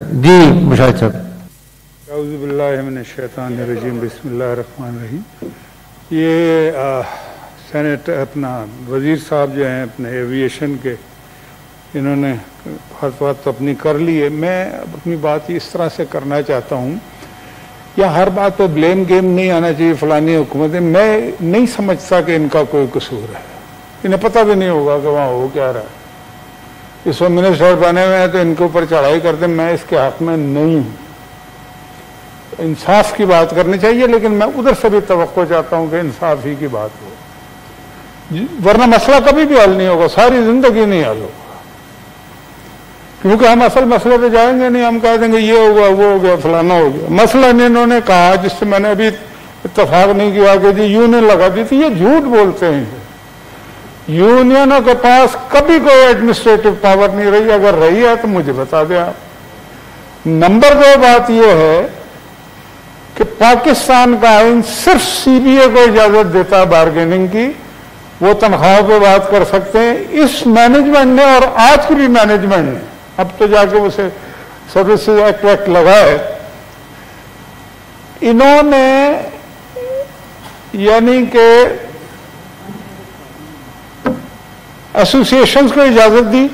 जी मुशाहिद साहब अज़बिल्लाशैतानरजीम बसमीम ये सेनेट अपना वज़ीर साहब जो हैं अपने एविएशन के, इन्होंने बात तो अपनी कर ली है। मैं अपनी बात इस तरह से करना चाहता हूँ, या हर बात पर ब्लेम गेम नहीं आना चाहिए फलानी हुकूमत मैं नहीं समझता कि इनका कोई कसूर है। इन्हें पता भी नहीं होगा कि वहाँ हो क्या रहा है। इस वक्त मिनिस्टर बने हुए हैं तो इनके ऊपर चढ़ाई करते मैं इसके हक में नहीं। हूँ इंसाफ की बात करनी चाहिए, लेकिन मैं उधर से भी तो चाहता हूँ कि इंसाफ ही की बात हो। वरना मसला कभी भी हल नहीं होगा, सारी ज़िंदगी नहीं हल होगा। क्योंकि हम असल मसले पे जाएँगे नहीं, हम कह देंगे, ये हो गया, वो हो गया, फलाना हो गया। मसला नहीं इन्होंने कहा, जिससे मैंने अभी इतफाक नहीं किया कि जी यूनियन लगा दी थी, ये झूठ बोलते हैं। यूनियनों के पास कभी कोई एडमिनिस्ट्रेटिव पावर नहीं रही। अगर रही है तो मुझे बता दें आप। नंबर दो बात यह है कि पाकिस्तान का आइन सिर्फ़ सीबीए को इजाज़त देता है बार्गेनिंग की। वो तनख्वाह पे बात कर सकते हैं। इस मैनेजमेंट ने और आज की भी मैनेजमेंट ने, अब तो जाके उसे सर्विसेज़ एक्ट वैक्ट लगाए इन्होंने यानी कि एसोसिएशन को इजाज़त दी,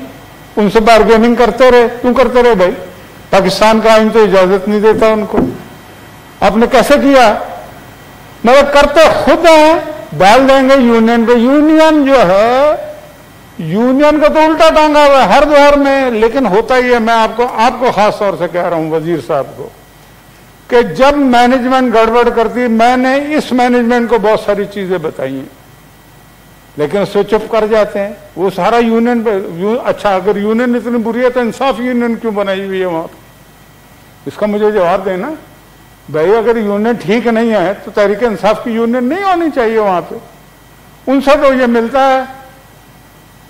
उनसे बार्गेनिंग करते रहे। क्यों करते रहे भाई? पाकिस्तान का आइन तो इजाज़त नहीं देता उनको। आपने कैसे किया? मगर करते खुद हैं, डाल देंगे यूनियन पे यूनियन जो है, यूनियन का तो उल्टा टांगा हुआ है, हर द्वार में। लेकिन होता ही है मैं आपको आपको खास तौर से कह रहा हूँ, वज़ीर साहब को, कि जब मैनेजमेंट गड़बड़ करती, मैंने इस मैनेजमेंट को बहुत सारी चीज़ें बताई हैं। लेकिन उससे चुप कर जाते हैं। वो सारा यूनियन यू, अच्छा अगर यूनियन इतनी बुरी है तो इंसाफ यूनियन क्यों बनाई हुई है वहाँ? पर इसका मुझे जवाब देना। भाई अगर यूनियन ठीक नहीं है तो तहरीक इंसाफ की यूनियन नहीं होनी चाहिए वहाँ पे। उनसे तो ये मिलता है।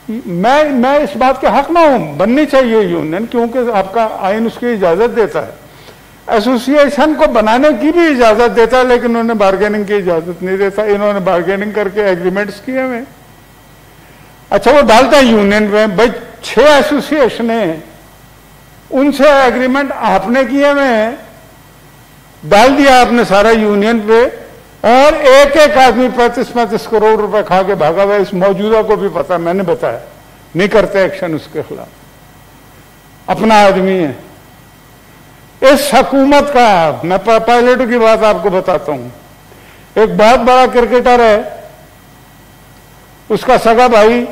मैं मैं इस बात के हक में हूँ बननी चाहिए यूनियन क्योंकि आपका आइन उसकी इजाज़त देता है। एसोसिएशन को बनाने की भी इजाज़त देता है लेकिन उन्होंने बार्गेनिंग की इजाज़त नहीं देता। इन्होंने बार्गेनिंग करके एग्रीमेंट्स किए हुए अच्छा वो डालता है यूनियन में। भाई, छह एसोसिएशन है उनसे एग्रीमेंट आपने किए हुए डाल दिया आपने सारा यूनियन पे और एक एक आदमी पैंतीस पैंतीस करोड़ रुपए खा के भागा हुआ इस मौजूदा को भी पता मैंने बताया। नहीं करते एक्शन उसके खिलाफ। अपना आदमी है। इस हकूमत का, मैं पायलट की बात आपको बताता हूँ। एक बहुत बड़ा क्रिकेटर है। उसका सगा भाई,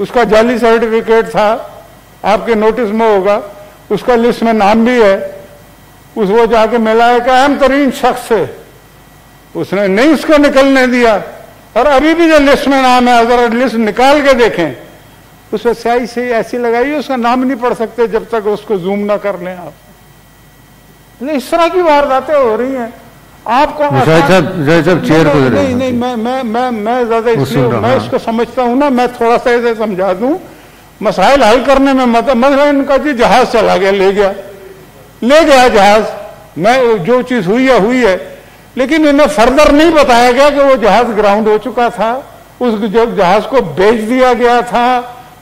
उसका जाली सर्टिफिकेट था, आपके नोटिस में होगा, उसका लिस्ट में नाम भी है, उस वो जाके मिला है कि अहम तरीन शख्स है। उसने नहीं उसको निकलने दिया। और अभी भी जो लिस्ट में नाम है, अगर लिस्ट निकाल के देखें, उसमें स्याही से ऐसी लगाई उसका नाम नहीं पढ़ सकते जब तक उसको जूम ना कर लें आप। इस तरह की वारदातें हो रही हैं। आपको चेयर को नहीं नहीं मैं मैं मैं मैं ज़्यादा इसलिए मैं हाँ। इसको समझता हूँ ना मैं थोड़ा सा इसे समझा दूँ। मसाइल हल करने में मतलब मतलब इनका जी जहाज़ चला गया ले गया। ले गया जहाज़। मैं जो चीज़ हुई है हुई है। लेकिन इन्हें फर्दर नहीं बताया गया कि वो जहाज़ ग्राउंड हो चुका था। उस जहाज़ को बेच दिया गया था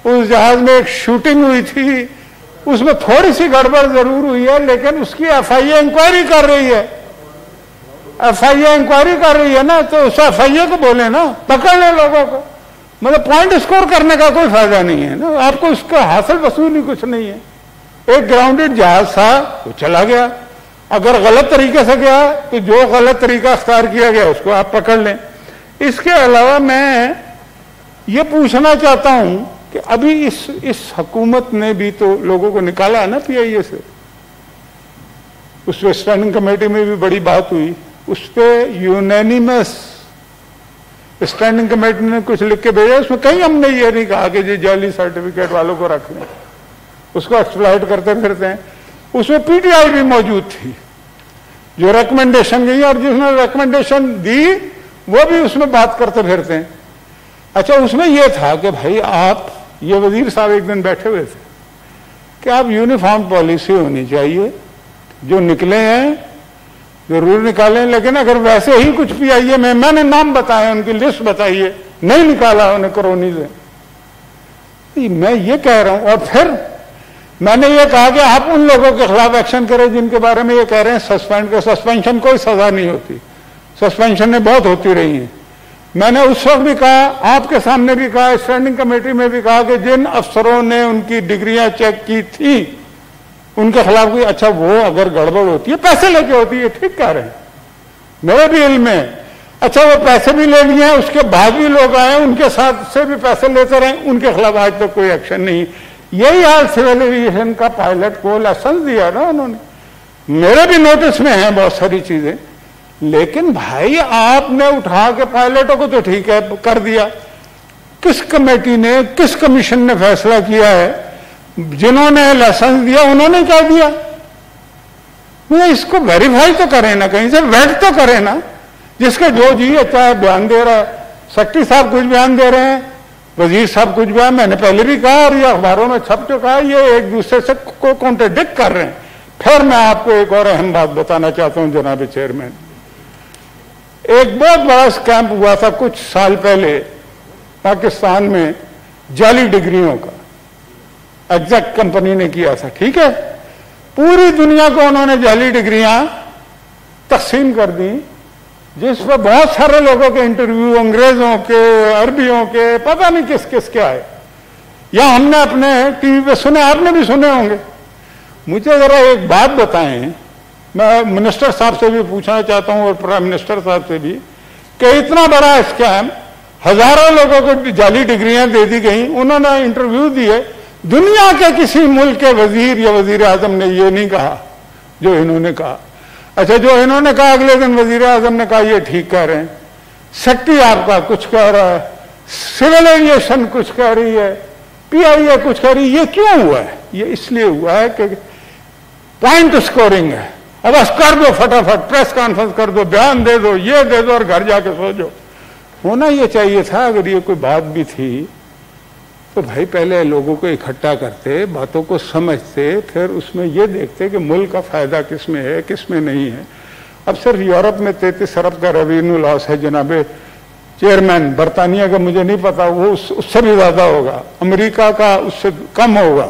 उस जहाज़ में एक शूटिंग हुई थी। उसमें थोड़ी सी गड़बड़ ज़रूर हुई है लेकिन उसकी एफआईए इंक्वायरी कर रही है। एफआईए इंक्वायरी कर रही है ना तो उस एफआईए को बोले ना, पकड़ लें लोगों को। मतलब पॉइंट स्कोर करने का कोई फ़ायदा नहीं है ना। आपको उसका हासिल वसूली कुछ नहीं है। एक ग्राउंडेड जहाज़ था, वो चला गया। अगर गलत तरीके से गया तो जो गलत तरीका अख्तियार किया गया, उसको आप पकड़ लें। इसके अलावा मैं ये पूछना चाहता हूँ कि अभी इस इस हुकूमत ने भी तो लोगों को निकाला है ना पीआईए से? उस स्टैंडिंग कमेटी में भी बड़ी बात हुई। उस पर यूनैनिमस स्टैंडिंग कमेटी ने कुछ लिख के भेजा, उसमें कहीं हमने ये नहीं कहा कि जी जाली सर्टिफिकेट वालों को रख लें। उसको एक्सप्लाइट करते फिरते हैं। उसमें पीटीआई भी मौजूद थी। जो रिकमेंडेशन गई, और जिसने रिकमेंडेशन दी, वो भी उसमें बात करते फिरते हैं। अच्छा उसमें यह था कि भाई आप, ये वज़ीर साहब एक दिन बैठे हुए थे कि आप यूनिफॉर्म पॉलिसी होनी चाहिए। जो निकले हैं जो रूल निकाले, लेकिन अगर वैसे ही कुछ भी आइए मैं, मैंने नाम बताए, उनकी लिस्ट बताइए नहीं निकाला उन्हें करोनी से। मैं ये कह रहा हूँ, और फिर मैंने ये कहा कि आप उन लोगों के खिलाफ एक्शन करें जिनके बारे में ये कह रहे हैं, सस्पेंड के, सस्पेंशन कोई सजा नहीं होती। सस्पेंशन ने बहुत होती रही है। मैंने उस वक्त भी कहा, आपके सामने भी कहा, स्टैंडिंग कमेटी में भी कहा कि जिन अफसरों ने उनकी डिग्रियाँ चेक की थी उनके खिलाफ कोई अच्छा वो अगर गड़बड़ होती है, पैसे लेके होती है, ठीक कह रहे हैं। मेरे भी इल्म है अच्छा वो पैसे भी ले लिए हैं, उसके बाद भी लोग आए उनके साथ से भी पैसे लेते रहे, उनके खिलाफ आज तक तो कोई एक्शन नहीं। यही हाल सिविल एविएशन का पायलट को लाइसेंस दिया ना उन्होंने। मेरे भी नोटिस में है बहुत सारी चीज़ें, लेकिन भाई आपने उठा के पायलटों को तो ठीक है, कर दिया। किस कमेटी ने, किस कमीशन ने फैसला किया है? जिन्होंने लाइसेंस दिया, उन्होंने क्या दिया? नहीं, इसको वेरीफाई तो करें ना, कहीं से वेट तो करें ना। जिसके जो जी अच्छा है, बयान दे रहा है सेक्रेटरी साहब कुछ बयान दे रहे हैं, वज़ीर साहब कुछ बयान, मैंने पहले भी कहा और ये अखबारों में छप चुका है, ये एक दूसरे से को कॉन्ट्रडिक्ट कर रहे हैं। फिर मैं आपको एक और अहम बात बताना चाहता हूँ, जनाब चेयरमैन एक बहुत बड़ा स्कैम्प हुआ था कुछ साल पहले, पाकिस्तान में जाली डिग्रियों का। एग्जैक्ट कंपनी ने किया था, ठीक है? पूरी दुनिया को उन्होंने जाली डिग्रियाँ तकसीम कर दी, जिस पर बहुत सारे लोगों के इंटरव्यू, अंग्रेज़ों के, अरबियों के, पता नहीं किस किस के आए। या हमने अपने टीवी पे सुने, आपने भी सुने होंगे। मुझे जरा एक बात बताएँ, मैं मिनिस्टर साहब से भी पूछना चाहता हूँ और प्राइम मिनिस्टर साहब से भी, कि इतना बड़ा स्कैम हज़ारों लोगों को जाली डिग्रियाँ दे दी गई, उन्होंने इंटरव्यू दिए दुनिया के किसी मुल्क के वज़ीर या वज़ीर आज़म ने ये नहीं कहा, जो इन्होंने कहा। अच्छा जो इन्होंने कहा, अगले दिन वज़ीर आज़म ने कहा, ये ठीक कह रहे हैं। शक्ति आपका कुछ कह रहा है। सिविल एविएशन कुछ कह रही है। पीआईए कुछ कह रही है। ये क्यों हुआ है? ये इसलिए हुआ है कि पॉइंट स्कोरिंग है। अब बस कर दो फटाफट प्रेस कॉन्फ्रेंस कर दो, बयान दे दो, ये दे दो और घर जाके सो होना ये चाहिए था, अगर ये कोई बात भी थी तो भाई पहले लोगों को इकट्ठा करते बातों को समझते फिर उसमें ये देखते कि मुल्क का फ़ायदा किसमें है किसमें नहीं है। अब सिर्फ़ यूरोप में तैतीस अरब का रेवेन्यू लॉस है जनाबे। चेयरमैन बरतानिया का मुझे नहीं पता वो उस, उससे भी ज़्यादा होगा। अमेरिका का उससे कम होगा।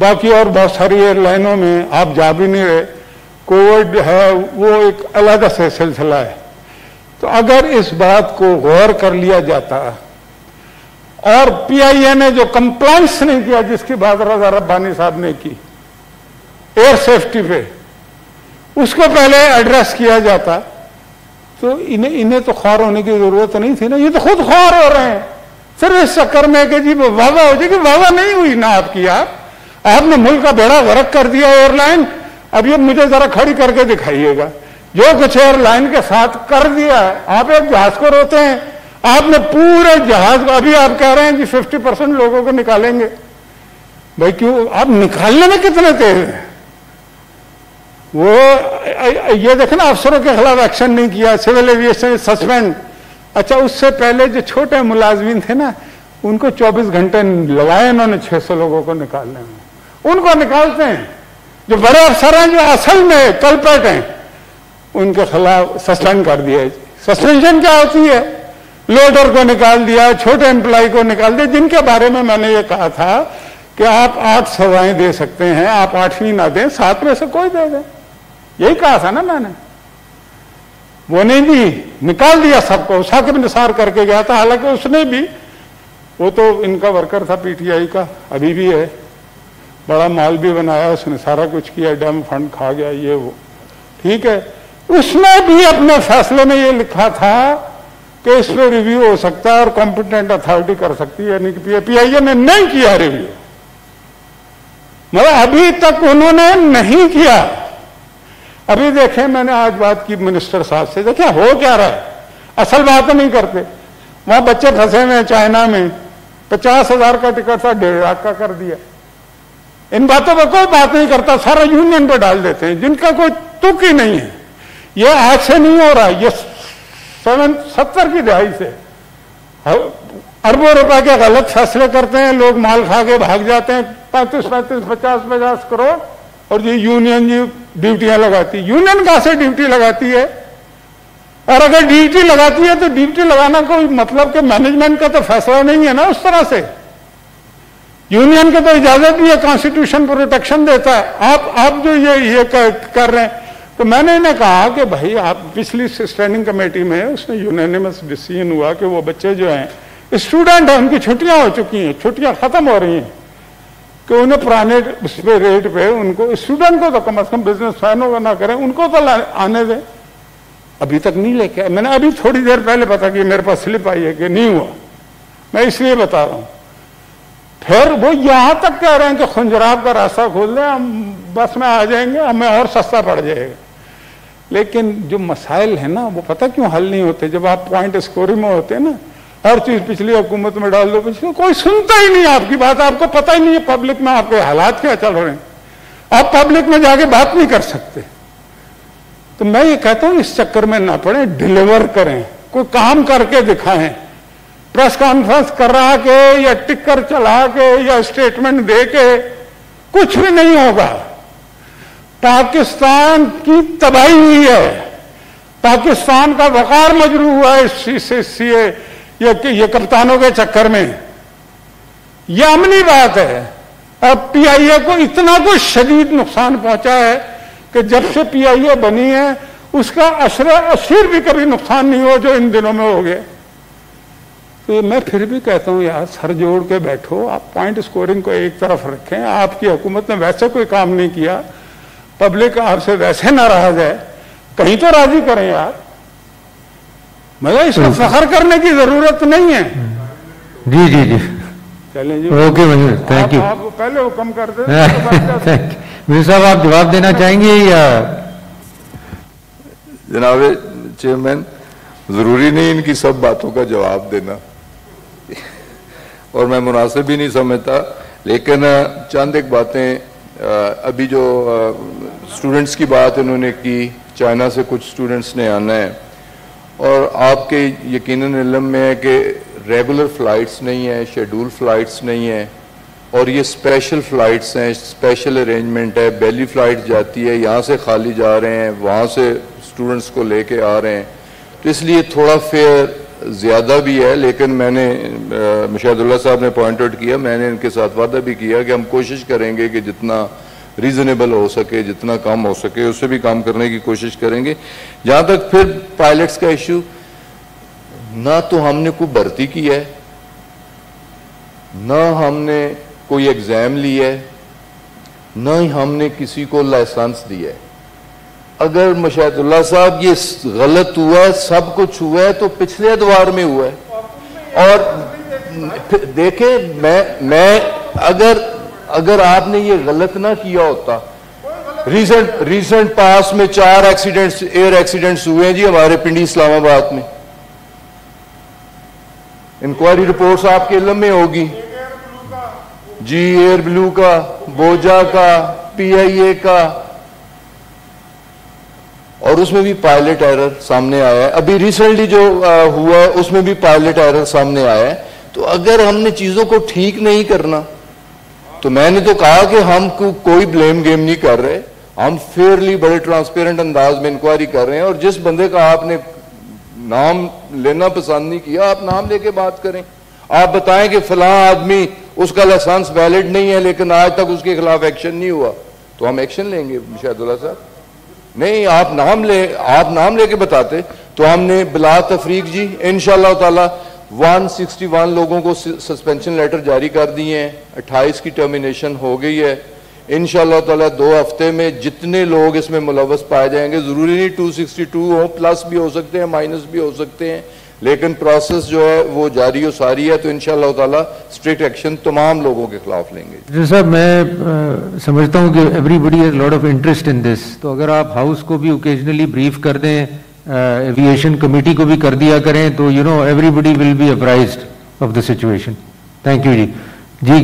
बाकी और बहुत सारी एयरलाइनों में आप जा भी नहीं रहे। कोविड है वो एक अलग से सिलसिला है। तो अगर इस बात को गौर कर लिया जाता और पीआईए ने जो कंप्लाइंस नहीं किया, जिसकी बात रजा रब्बानी साहब ने की एयर सेफ्टी पे, उसको पहले एड्रेस किया जाता। तो इन्हें इन्हें तो ख्वार होने की ज़रूरत नहीं थी ना, ये तो खुद ख्वार हो रहे हैं। सिर्फ़ इस चक्कर में कि जी वाह हो जाएगी वाह नहीं हुई ना आपकी, आप, आपने मुल्क का बेड़ा गरक कर दिया एयरलाइन अब ये मुझे जरा खड़ी करके दिखाइएगा। जो कुछ एयरलाइन के साथ कर दिया, आप एक जहाज़ को रोते हैं आपने पूरे जहाज़ को, अभी आप कह रहे हैं कि 50 परसेंट लोगों को निकालेंगे। भाई क्यों? आप निकालने में कितने तेज हैं? वो ये देखना अफसरों के खिलाफ एक्शन नहीं किया सिविल एविएशन सस्पेंड अच्छा उससे पहले जो छोटे मुलाजमीन थे ना, उनको 24 घंटे लगाए इन्होंने 600 लोगों को निकालने में। उनको निकालते हैं। जो बड़े अफसर हैं, जो असल में कलपट हैं, उनके खिलाफ सस्पेंड कर दिया। सस्पेंशन क्या होती है? लोडर को निकाल दिया, छोटे एम्प्लॉय को निकाल दिया, जिनके बारे में मैंने ये कहा था कि आप आठ सजाएँ दे सकते हैं, आप आठवीं ना दें, सात में से कोई दे दे। यही कहा था ना मैंने। वो नहीं दी निकाल दिया सबको साकिब निसार करके गया था, हालाँकि उसने भी, वो तो इनका वर्कर था पीटीआई का, अभी भी है। बड़ा माल भी बनाया, उसने सारा कुछ किया, डैम फंड खा गया, ये वो। ठीक है। उसने भी अपने फैसले में ये लिखा था कि इस पर रिव्यू हो सकता है और कॉम्पिटेंट अथॉरिटी कर सकती है, यानी कि पीआईए ने नहीं किया रिव्यू मतलब अभी तक उन्होंने नहीं किया। अभी देखें, मैंने आज बात की मिनिस्टर साहब से, देखे, हो क्या रहा है? असल बात नहीं करते। वहाँ बच्चे फंसे हुए चाइना में, पचास हज़ार का टिकट था, डेढ़ लाख का कर दिया। इन बातों पर कोई बात नहीं करता, सारा यूनियन पे डाल देते हैं, जिनका कोई तुक ही नहीं है। ये आज से नहीं हो रहा, ये सेवन सत्तर की दहाई से। अरबों रुपए के गलत फैसले करते हैं लोग माल खा के भाग जाते हैं पैंतीस पैंतीस पचास पचास करोड़ और ये यूनियन जी ड्यूटियाँ लगाती। यूनियन कहाँ से ड्यूटी लगाती है? और अगर ड्यूटी लगाती है तो ड्यूटी लगाना कोई मतलब के मैनेजमेंट का तो फैसला नहीं है ना उस तरह से। यूनियन को तो इजाज़त भी है कॉन्स्टिट्यूशन प्रोटेक्शन देता है। आप आप जो ये ये कर, कर रहे हैं तो मैंने इन्हें कहा कि भाई, आप पिछली स्टैंडिंग कमेटी में उसमें यूनानिमस डिसीज़न हुआ कि वो बच्चे जो हैं स्टूडेंट हैं, उनकी छुट्टियाँ हो चुकी हैं, छुट्टियाँ खत्म हो रही हैं। कि उन्हें पुराने उस पे रेट पे उनको स्टूडेंट को तो कम अज कम बिज़नेस फ़ैन होगा ना करें, उनको तो आने दें। अभी तक नहीं लेके आए। मैंने अभी थोड़ी देर पहले पता कि मेरे पास स्लिप आई है कि नहीं हुआ। मैं इसलिए बता रहा हूँ। फिर वो यहाँ तक कह रहे हैं कि खुंजराब का रास्ता खोल दें, हम बस में आ जाएँगे, हमें और सस्ता पड़ जाएगा। लेकिन जो मसाइल है ना, वो पता क्यों हल नहीं होते? जब आप पॉइंट स्कोरिंग में होते हैं ना, हर चीज़ पिछली हुकूमत में डाल दो, पिछले कोई सुनता ही नहीं आपकी बात। आपको पता ही नहीं है पब्लिक में आपके हालात क्या चल रहे हैं। आप पब्लिक में जाके बात नहीं कर सकते। तो मैं ये कहता हूँ, इस चक्कर में ना पड़े डिलीवर करें। कोई काम करके दिखाएँ। प्रेस कॉन्फ्रेंस करा के, या टिक्कर चला के, या स्टेटमेंट दे के, कुछ भी नहीं होगा। पाकिस्तान की तबाही हुई है। पाकिस्तान का वकार मजरू हुआ है सी सी ये, ये कप्तानों के चक्कर में। यह अमनी बात है। अब पीआईए को इतना कुछ शदीद नुकसान पहुँचा है कि जब से पीआईए बनी है उसका असर असर भी कभी नुकसान नहीं हो जो इन दिनों में हो गया। तो मैं फिर भी कहता हूँ यार सर जोड़ के बैठो आप पॉइंट स्कोरिंग को एक तरफ़ रखें। आपकी हुकूमत ने वैसे कोई काम नहीं किया। पब्लिक आपसे वैसे नाराज़ है। कहीं तो राज़ी करें यार। मतलब इसका फखर करने की ज़रूरत नहीं है। जी जी जी। चलें जी। ओके मंजूर थैंक यू आप पहले हुक्म कर दे साहब आप जवाब देना चाहेंगे या? जनाब चेयरमैन ज़रूरी नहीं इनकी सब बातों का जवाब देना। और मैं मुनासिब भी नहीं समझता लेकिन चंद एक बातें अभी जो स्टूडेंट्स की बात इन्होंने की, चाइना से कुछ स्टूडेंट्स ने आना है, और आपके यकीनन इलम में है कि रेगुलर फ़्लाइट्स नहीं है शेड्यूल फ़्लाइट्स नहीं है, और ये स्पेशल फ़्लाइट्स हैं स्पेशल अरेंजमेंट है बेली फ़्लाइट जाती है, यहाँ से खाली जा रहे हैं, वहाँ से स्टूडेंट्स को लेके आ रहे हैं। तो इसलिए थोड़ा फेयर ज़्यादा भी है, लेकिन मैंने मुशादुल्ला साहब ने पॉइंट आउट किया, मैंने इनके साथ वादा भी किया कि हम कोशिश करेंगे कि जितना रीजनेबल हो सके, जितना कम हो सके, उससे भी काम करने की कोशिश करेंगे। जहाँ तक फिर पायलट्स का इश्यू ना तो हमने कोई भर्ती की है, ना हमने कोई एग्ज़ाम लिया है, ना ही हमने किसी को लाइसेंस दिया है। अगर मशातुल्ला साहब ये गलत हुआ है सब कुछ हुआ है तो पिछले द्वार में हुआ है। और देखे, मैं मैं अगर अगर आपने ये गलत ना किया होता रिसेंट रिसेंट पास में चार एक्सीडेंट्स एयर एक्सीडेंट्स हुए हैं जी हमारे पिंडी इस्लामाबाद में। इंक्वायरी रिपोर्ट्स आपके इलम में होगी। जी एयर ब्लू का, बोजा का पीआईए का और उसमें भी पायलट एरर सामने आया है। अभी रिसेंटली जो आ, हुआ है उसमें भी पायलट एरर सामने आया है। तो अगर हमने चीज़ों को ठीक नहीं करना तो मैंने तो कहा कि हम को, कोई ब्लेम गेम नहीं कर रहे। हम फेयरली बड़े ट्रांसपेरेंट अंदाज में इंक्वायरी कर रहे हैं और जिस बंदे का आपने नाम लेना पसंद नहीं किया आप नाम लेके बात करें। आप बताएँ कि फला आदमी उसका लाइसेंस वैलिड नहीं है लेकिन आज तक उसके खिलाफ एक्शन नहीं हुआ। तो हम एक्शन लेंगे शाहदुल्ला साहब। नहीं, आप नाम ले, आप नाम लेके बताते। तो हमने बिला तफरीक जी इन ताला 161 लोगों को सस्पेंशन लेटर जारी कर दिए हैं। 28 की टर्मिनेशन हो गई है। इन ताला, दो हफ़्ते में जितने लोग इसमें मुलवस पाए जाएँगे, ज़रूरी नहीं 262 हो प्लस भी हो सकते हैं माइनस भी हो सकते हैं। लेकिन प्रोसेस जो है वो जारी और सारी है तो इन ताला स्ट्रिक्ट एक्शन तमाम लोगों के खिलाफ लेंगे। सर मैं आ, समझता हूँ कि everybody has lot of interest in this तो अगर आप हाउस को भी ओकेजनली ब्रीफ कर दें एविएशन कमेटी को भी कर दिया करें तो you know everybody will be apprise of the situation thank you ji. Ji